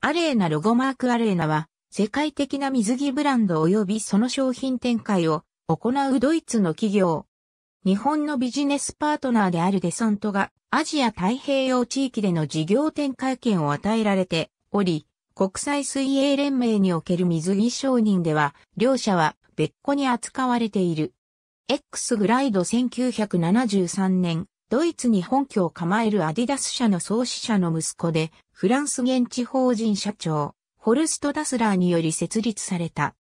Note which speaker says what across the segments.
Speaker 1: アレーナロゴマークアレーナは、世界的な水着ブランド及びその商品展開を行うドイツの企業。日本のビジネスパートナーであるデサントがアジア太平洋地域での事業展開権を与えられており、国際水泳連盟における水着承認では、両社は別個に扱われている。X グライド1973年、ドイツに本拠を構えるアディダス社の創始者の息子で、フランス現地法人社長、ホルスト・ダスラーにより設立された。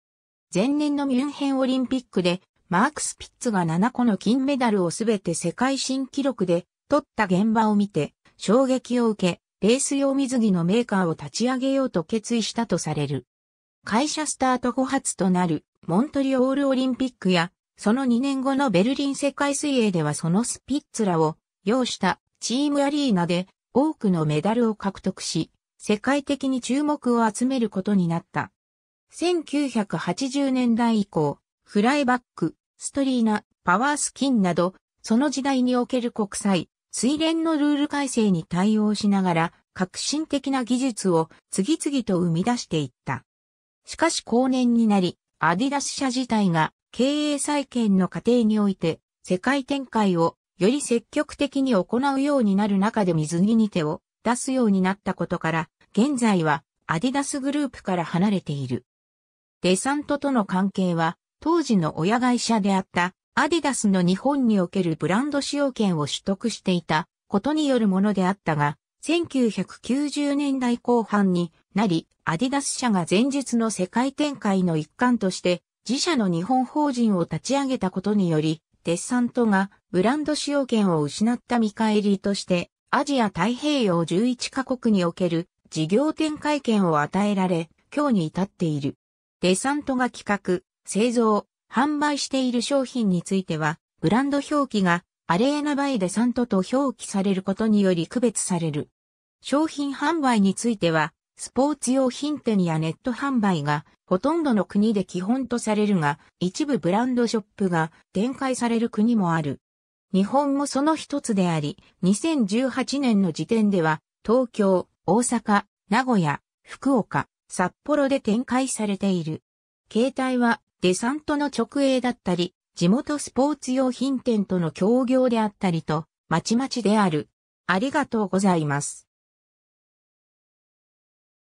Speaker 1: 前年のミュンヘンオリンピックで、マークス・ピッツが7個の金メダルをすべて世界新記録で取った現場を見て、衝撃を受け、レース用水着のメーカーを立ち上げようと決意したとされる。会社スタート後発となるモントリオールオリンピックやその2年後のベルリン世界水泳ではそのスピッツらを要したチームアリーナで多くのメダルを獲得し、世界的に注目を集めることになった。1980年代以降、フライバック、ストリーナ、パワースキンなど、その時代における国際、水連のルール改正に対応しながら、革新的な技術を次々と生み出していった。しかし後年になり、アディダス社自体が経営再建の過程において世界展開をより積極的に行うようになる中で水着に手を出すようになったことから、現在はアディダスグループから離れている。デサントとの関係は当時の親会社であったアディダスの日本におけるブランド使用権を取得していたことによるものであったが、1990年代後半になり、アディダス社が前述の世界展開の一環として自社の日本法人を立ち上げたことにより、デッサントがブランド使用権を失った見返りとして、アジア太平洋11カ国における事業展開権を与えられ、今日に至っている。デサントが企画、製造、販売している商品については、ブランド表記がアレーナバイデサントと表記されることにより区別される。商品販売については、スポーツ用品店やネット販売がほとんどの国で基本とされるが、一部ブランドショップが展開される国もある。日本もその一つであり、2018年の時点では、東京、大阪、名古屋、福岡、札幌で展開されている。携帯はデサントの直営だったり、地元スポーツ用品店との協業であったりと、まちまちである。ありがとうございます。